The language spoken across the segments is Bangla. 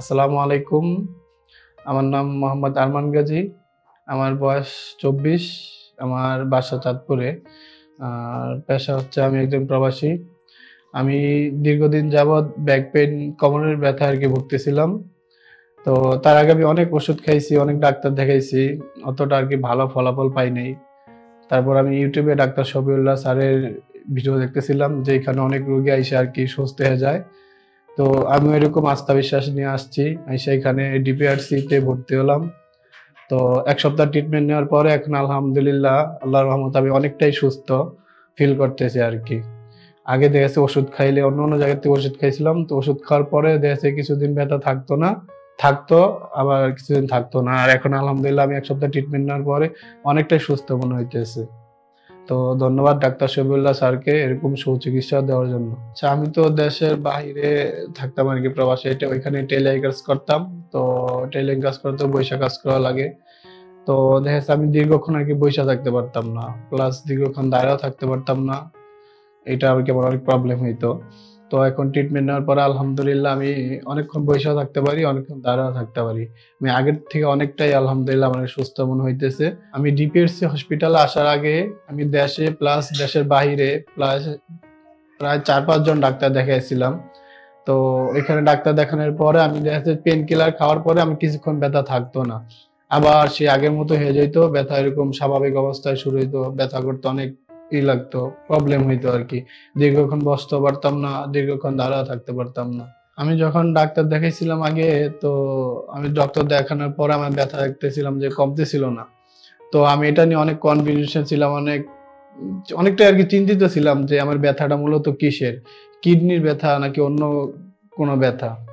আসসালামু আলাইকুম। আমার নাম মোহাম্মদ আরমান গাজী। আমার বয়স চব্বিশ। আমার বাসা চাঁদপুরে। আর পেশা হচ্ছে আমি একজন প্রবাসী। আমি দীর্ঘদিন যাবৎ ব্যাক পেন কোমরের ব্যথা আর কি ভুগতেছিলাম। তো তার আগে আমি অনেক ওষুধ খাইছি, অনেক ডাক্তার দেখাইছি। অতটা আর কি ভালো ফলাফল পাই নাই। তারপর আমি ইউটিউবে ডাক্তার শফিউল্লাহ স্যারের ভিডিও দেখতেছিলাম যে এখানে অনেক রোগী আইসে আর কি সুস্থ হয়ে যায়। তো আমি এরকম আস্থা বিশ্বাস নিয়ে আসছি। আমি সেইখানে ডিপিআরসি তে ভর্তি হলাম। তো এক সপ্তাহ ট্রিটমেন্ট নেওয়ার পরে এখন আলহামদুলিল্লাহ, আল্লাহর রহমত আমি অনেকটাই সুস্থ ফিল করতেছি আর কি। আগে দেখেছে ওষুধ খাইলে অন্য অন্য জায়গা থেকে ওষুধ খাইছিলাম। তো ওষুধ খাওয়ার পরে দেখেছে কিছুদিন ব্যথা থাকতো না, থাকতো, আবার কিছুদিন থাকতো না। আর এখন আলহামদুলিল্লাহ আমি এক সপ্তাহ ট্রিটমেন্ট নেওয়ার পরে অনেকটাই সুস্থ মনে হইতেছে। তো ধন্যবাদ ডাক্তার শফিউল্লাহ স্যারকে এরকম সুচিকিৎসা দেওয়ার জন্য। আচ্ছা আমি তো দেশের বাহিরে থাকতাম আর কি, প্রবাসে। এটা ওইখানে টেলাই কাজ করতাম। তো টেলাই কাজ করতে বৈশা কাজ করা লাগে। তো দেখা আমি দীর্ঘক্ষণ আর কি বৈশা থাকতে পারতাম না। প্লাস দীর্ঘক্ষণ দাঁড়াও থাকতে পারতাম না। এটা আর কি আমার অনেক প্রবলেম হইতো। তো এখন ট্রিটমেন্ট নেওয়ার পরে আলহামদুলিল্লাহ আমি অনেকক্ষণ বৈশাও থাকতে পারি, অনেকক্ষণ দাঁড়াও থাকতে পারি। আমি আগের থেকে অনেকটাই আলহামদুলিল্লাহ আমার সুস্থ মনে হইতেছে। আমি ডিপিএসসি হসপিটালে আসার আগে আমি দেশে প্লাস দেশের বাইরে প্লাস প্রায় চার পাঁচজন ডাক্তার দেখাইছিলাম। তো এখানে ডাক্তার দেখানোর পরে আমি দেখা যাচ্ছে পেন কিলার খাওয়ার পরে আমি কিছুক্ষণ ব্যথা থাকতো না। আবার সে আগের মতো হয়ে যেত ব্যথা এরকম স্বাভাবিক অবস্থায় শুরু হইতো, ব্যথা করতে অনেক ই লাগতো প্রবলেম হইতো আর কি দীর্ঘক্ষণ বসতে পারতাম না, দীর্ঘক্ষণ দাঁড়া থাকতে পারতাম না। আমি যখন ডাক্তার দেখাইছিলাম আগে, তো আমি ডক্টর দেখানোর পর আমার ব্যথা দেখতেছিলাম যে কমতে ছিল না। তো আমি এটা নিয়ে অনেক কনফিউশন ছিলাম, অনেক অনেকটা আর কি চিন্তিত ছিলাম যে আমার ব্যথাটা মূলত কিসের? কিডনির ব্যথা নাকি অন্য কোনো ব্যথা?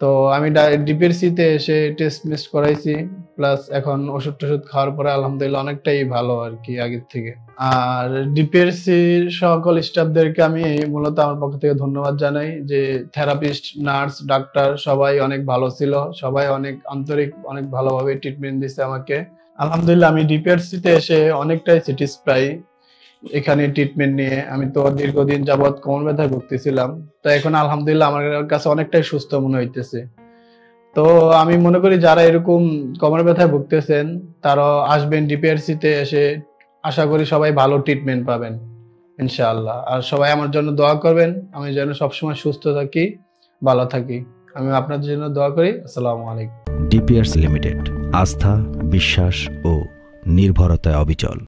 তো আমি ডিপিএসসিতে এসে টেস্ট মেস্ট করাইছি প্লাস এখন ওষুধ টষুধ খাওয়ার পরে আলহামদুলিল্লাহ অনেকটাই ভালো আর কি আগের থেকে। আর ডিপিএসসির সকল স্টাফদেরকে আমি মূলত আমার পক্ষ থেকে ধন্যবাদ জানাই যে থেরাপিস্ট নার্স ডাক্তার সবাই অনেক ভালো ছিল, সবাই অনেক আন্তরিক, অনেক ভালোভাবে ট্রিটমেন্ট দিছে আমাকে। আলহামদুলিল্লাহ আমি ডিপিআরসিতে এসে অনেকটাই স্যাটিসফাই এখানে ট্রিটমেন্ট নিয়ে আমি তো দীর্ঘদিন যাবৎ কোমর ব্যথায় ভুগতেছিলাম। তো এখন আলহামদুলিল্লাহ আমার কাছে অনেকটাই সুস্থ মনে হইতেছে। তো আমি মনে করি যারা এরকম কোমর ব্যথায় ভুগতেছেন, তারা আসবেন ডিপিআরসিতে এসে আশা করি সবাই ভালো ট্রিটমেন্ট পাবেন, ইনশাআল্লাহ। আর সবাই আমার জন্য দোয়া করবেন, আমি যেন সবসময় সুস্থ থাকি, ভালো থাকি। আমি আপনাদের জন্য দোয়া করি, আসসালামু আলাইকুম। ডিপিআরস লিমিটেড আস্থা, বিশ্বাস ও নির্ভরতায় অবিচল।